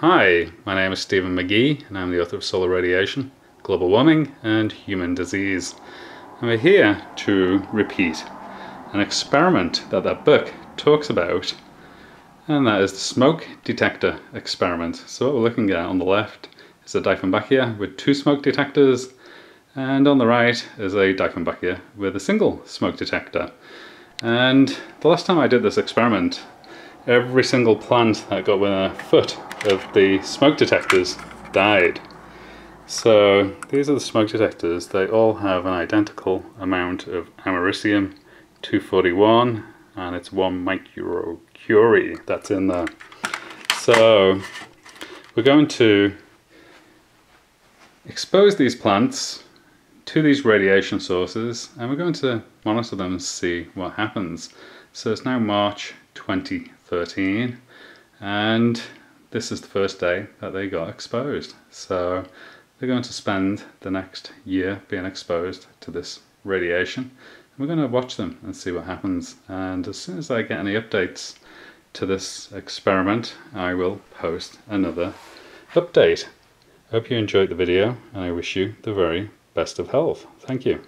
Hi, my name is Stephen McGee and I'm the author of Solar Radiation, Global Warming and Human Disease. And we're here to repeat an experiment that that book talks about and that is the smoke detector experiment. So what we're looking at on the left is a Dieffenbachia with two smoke detectors and on the right is a Dieffenbachia with a single smoke detector. And the last time I did this experiment, every single plant that got within a foot of the smoke detectors died. So these are the smoke detectors. They all have an identical amount of americium 241 and it's one microcurie that's in there. So we're going to expose these plants to these radiation sources and we're going to monitor them and see what happens. So it's now March 2013 and this is the first day that they got exposed. So they're going to spend the next year being exposed to this radiation. And we're going to watch them and see what happens. And as soon as I get any updates to this experiment, I will post another update. Hope you enjoyed the video and I wish you the very best of health. Thank you.